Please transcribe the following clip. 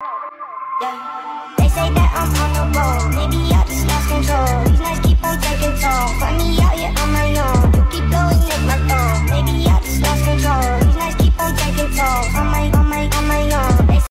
Yeah.